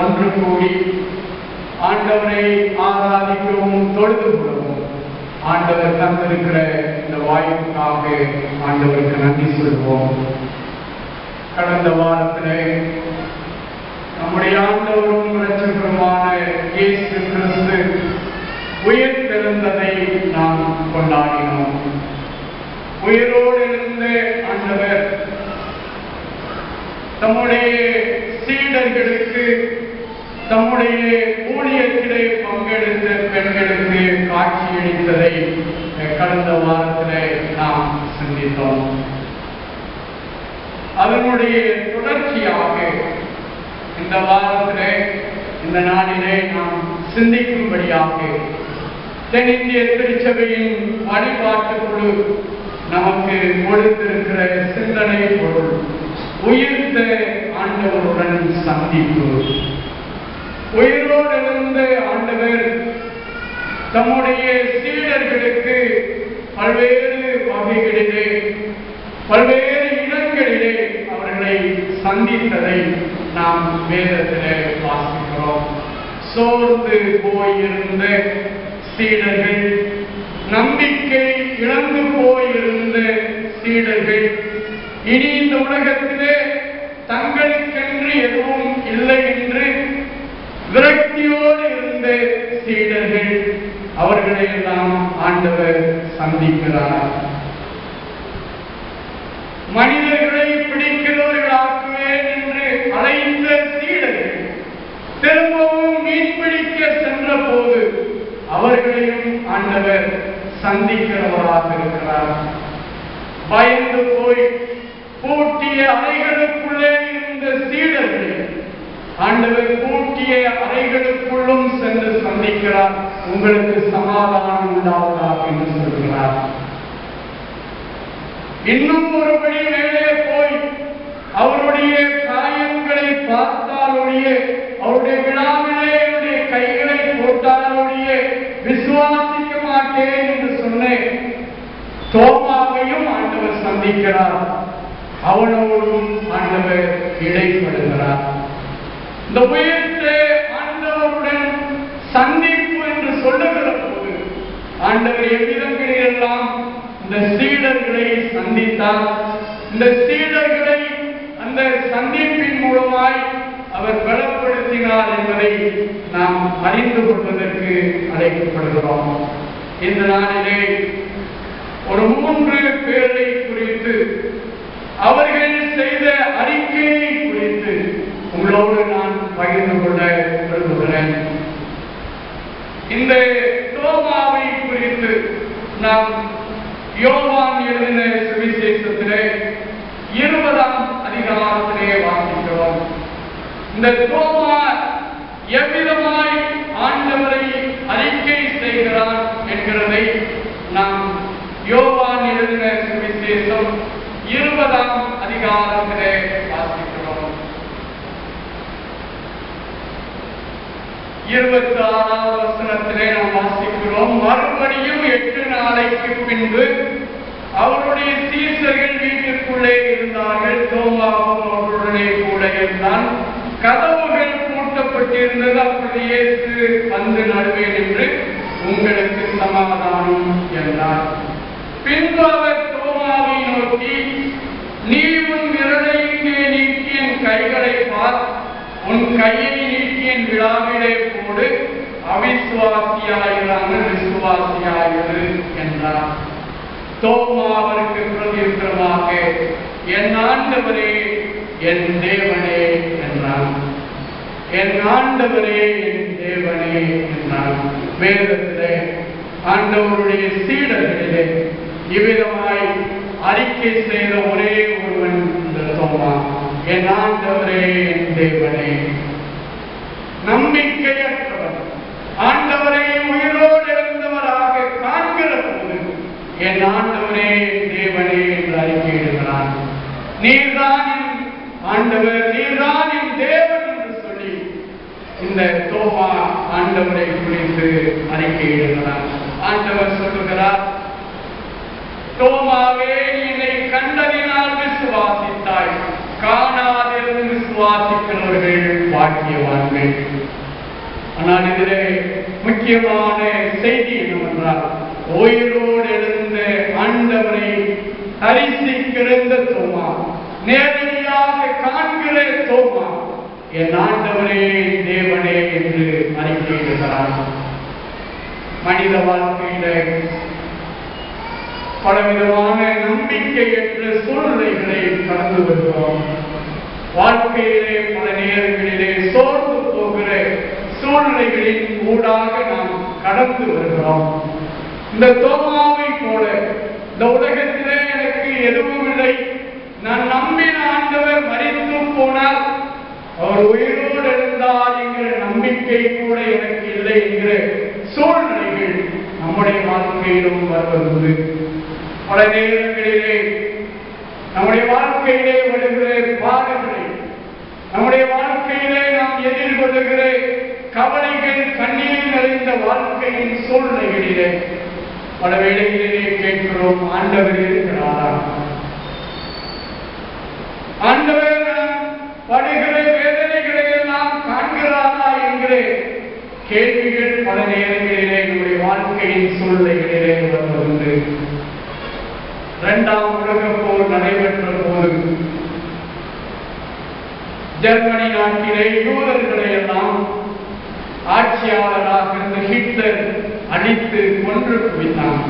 ஒன்று கூடி ஆண்டவரை ஆராதிக்கவும் தொழுது கொள்ளவும். ஆண்டவர் தந்திருக்கிற இந்த வாய்ப்புக்காக ஆண்டவருக்கு நன்றி சொல்வோம் கடந்த வாரத்தில் நம்முடைய ஆண்டவரும் இரட்சகருமான இயேசு கிறிஸ்து உயிர் பிறந்ததை நாம் கொண்டாடினோம். உயிரோடு இருந்த ஆண்டவர் தம்முடைய சீடர்களுக்கு அவருடைய ஊழியத்திலே பங்கெடுத்த பெண்களுக்கு காட்சியளித்ததை கடந்த வாரத்திலே நாம் சிந்தித்தோம். அதனுடைய தொடர்ச்சியாக இந்த வாரத்திலே இந்த நாளிலே நாம் சிந்திக்கும்படியாக தென்னிந்திய திருச்சபையின் வழிபாட்டு குழு நமக்கு கொடுத்திருக்கிற சிந்தனை பொருள் உயிர்த்த ஆண்டவருடன் சந்திப்பு. உயிரோடு இருந்த ஆண்டவர் தம்முடைய சீடர்களுக்கு பல்வேறு வகைகளிலே பல்வேறு இடங்களிலே அவர்களை சந்தித்ததை நாம் வேதத்திலே வாசிக்கிறோம். சோர்ந்து போயிருந்த சீடர்கள் நம்பிக்கை இழந்து போயிருந்த சீடர்கள் இனி இந்த உலகத்திலே தங்களுக்கென்று எதுவும் இல்லை என்று சீடர்கள் அவர்களையெல்லாம் ஆண்டவர் சந்திக்கிறார். மனிதர்களை பிடிக்கிறவர்களாக்குவேன் என்று அழைத்த சீடர்கள் திரும்பவும் மீன் பிடிக்க சென்ற போது அவர்களையும் ஆண்டவர் சந்திக்கிறவராக இருக்கிறார். பயந்து போய் பூட்டிய அறைகளுக்குள்ளே இருந்த சீடர்கள் ஆண்டவர் பூட்டிய அறைகளுக்கு அறைகளுக்குள்ளும் சென்று சந்திக்கிறார் உங்களுக்கு சமாதானம் உண்டாவதாக என்று சொல்கிறார் இன்னும் ஒருபடி மேலே போய் அவருடைய காயங்களை பார்த்தாலுடைய அவருடைய விழாவிலே என்னுடைய கைகளை போட்டாலுடைய விசுவாசிக்க மாட்டேன் என்று சொன்னேன் தோமாவையும் ஆண்டவர் சந்திக்கிறார் அவனோடும் ஆண்டவர் இடைப்படுகிறார் இந்த உயர் ஆண்டவருடன் சந்திப்பு என்று சொல்லுகிற போது ஆண்டவர் எவ்விதங்களிலெல்லாம் இந்த சீடர்களை சந்தித்தார். இந்த சீடர்களை அந்த சந்திப்பின் மூலமாய் அவர் பலப்படுத்தினார் என்பதை நாம் அறிந்து கொள்வதற்கு அழைக்கப்படுகிறோம். இந்த நாளிலே ஒரு மூன்று பேரை குறித்து அவர்கள் செய்த அறிக்கையை குறித்து உங்களோடு நான் பகிர்ந்து கொள்ள விரும்புகிறேன். இந்த தோமாவை குறித்து நாம் யோவான் எழுதின சுவிசேஷத்திலே இருபதாம் அதிகாரத்திலே வாசிக்கிறோம். இந்த தோமா எவ்விதமாய் ஆண்டவரை அறிக்கை செய்கிறான் என்கிறதை நாம் யோவான் எழுதின சுவிசேஷம் இருபதாம் அதிகாரத்திலே வாசிக்கிறோம் இருபத்தி ஆறாவது வசனத்திலே நாம் வாசிக்கிறோம் மறுபடியும் எட்டு நாளைக்கு பின்பு அவருடைய சீசர்கள் வீட்டிற்குள்ளே இருந்தார்கள். தோமாவும் அவர்களுடனே கூட இருந்தான். கதவுகள் பூட்டப்பட்டிருந்தது. அப்படியே இயேசு வந்து நடுவே நின்று உங்களுக்கு சமாதானம் என்றார். பின்பு அவர் தோமாவை நோக்கி நீ உன் விரலை நீக்கி என் கைகளை பார். உன் கையை நீக்கி விழாவிலே போடு அவிசுவாசியாயிராமல் விசுவாசியாயிரு என்றார். தோமாவருக்கு பிரதியுத்தரமாக என் ஆண்டவரே என் தேவனே என்றான் என் ஆண்டவரே என் தேவனே என்றான் வேதத்திலே ஆண்டவருடைய சீடர்களிலே இவ்விதமாய் அறிக்கை செய்த ஒரே ஒருவன் இந்த தோமா. என் ஆண்டவரே என் தேவனே நம்பிக்கையற்றவர். ஆண்டவரை உயிரோடு இருந்தவராக காண்கிற போது என் ஆண்டவரே தேவனே என்று அறிக்கையிடுகிறான் நீர்தான் ஆண்டவர் நீர்தான் என் தேவன் என்று சொல்லி இந்த தோமா ஆண்டவரை குறித்து அறிக்கையிடுகிறார். ஆண்டவர் சொல்லுகிறார் தோமாவே என்னை கண்டதினால் விசுவாசித்தாய். காணாதிருந்து சுவாசிக்கிறவர்கள் பாக்கியவான்கள். ஆனால் இதிலே முக்கியமான செய்தி என்னவென்றால் உயிரோடு எழுந்த ஆண்டவரை தரிசிக்கிறந்த தோமா நேரடியாக காண்கிற தோமா என் ஆண்டவரே தேவனே என்று அறிக்கையிடுகிறார். மனித வாழ்க்கையில பலவிதமான நம்பிக்கையற்ற சூழ்நிலைகளை கடந்து வருகிறோம். வாழ்க்கையிலே பல நேரங்களிலே சோர்ந்து போகிற சூழ்நிலைகளின் ஊடாக நாம் கடந்து வருகிறோம். இந்த தோமாவை போல இந்த உலகத்திலே எனக்கு எதுவும் இல்லை. நான் நம்பின ஆண்டவர் மறித்து போனால் அவர் உயிரோடு இருந்தார் என்கிற நம்பிக்கை கூட எனக்கு இல்லை என்கிற சூழ்நிலைகள் நம்முடைய வாழ்க்கையிலும் வருவது பல நேரங்களிலே நம்முடைய வாழ்க்கையிலே வருகிற பாடங்களை நம்முடைய வாழ்க்கையிலே நாம் எதிர்கொள்ளுகிற கவலைகள் கண்ணீர் நிறைந்த வாழ்க்கையின் சூழ்நிலைகளிலே பல வேளைகளிலே கேட்கிறோம் ஆண்டவர் இருக்கிறாரா. ஆண்டவர் நாம் படுகிற வேதனைகளை எல்லாம் காண்கிறாரா என்கிற கேள்விகள் பல நேரங்களிலே நம்முடைய வாழ்க்கையின் சூழ்நிலைகளிலே வருவது இரண்டாம் உலக போர் நடைபெற்ற போது ஜெர்மனி நாட்டிலே யூதர்களை எல்லாம் ஆட்சியாளராக இருந்த ஹிட்லர் அடித்து கொன்று குவித்தான்.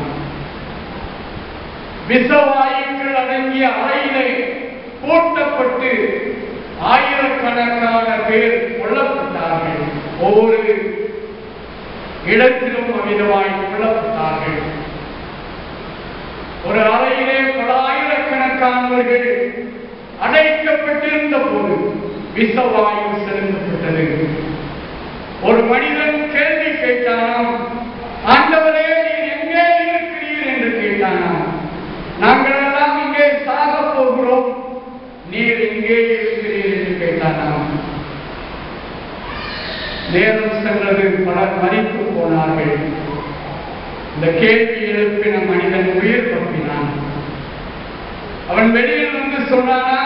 விசவாயுக்கள் அடங்கிய அறையிலே பூட்டப்பட்டு ஆயிரக்கணக்கான பேர் கொல்லப்பட்டார்கள். ஒவ்வொரு இடத்திலும் அமிதமாய் கொல்லப்பட்டார்கள். ஒரு அறையிலே பல ஆயிரக்கணக்கானவர்கள் அடைக்கப்பட்டிருந்த போது விசவாயு செலுத்தப்பட்டது. ஒரு மனிதன் கேள்வி கேட்டானாம் ஆண்டவரே நீர் எங்கே இருக்கிறீர்? என்று கேட்டானாம் நாங்கள் எல்லாம் இங்கே சாக போகிறோம். நீர் எங்கே இருக்கிறீர்? என்று கேட்டானாம். நேரம் சென்றது பலர் மறித்து போனார்கள். இந்த கேள்வி எழுப்பின மனிதன் உயிர் தப்பினான். அவன் வெளியில் வந்து சொன்னானா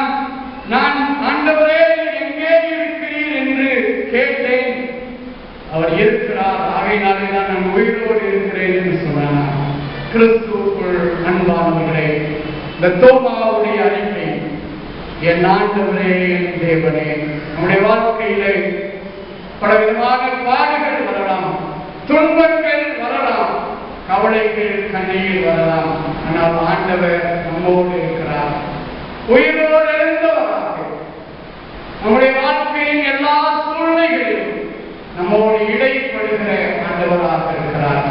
நான் ஆண்டவரே எங்கே இருக்கிறீர் என்று கேட்டேன். அவர் இருக்கிறார் ஆகையினாலே நான் நான் உயிரோடு இருக்கிறேன் என்று சொன்னானா. கிறிஸ்துவுக்குள் அன்பானவர்களே இந்த தோமாவுடைய அறிக்கை என் ஆண்டவரே என் தேவனே நம்முடைய வாழ்க்கையிலே பலவிதமான பாடுகள் வரலாம். துன்பங்கள் கவலைகள் கண்ணீர் வரலாம். ஆனால் ஆண்டவர் நம்மோடு இருக்கிறார். உயிரோடு இருந்தவராக நம்முடைய வாழ்க்கையின் எல்லா சூழ்நிலைகளிலும் நம்மோடு இடைப்படுகிற ஆண்டவராக இருக்கிறார்.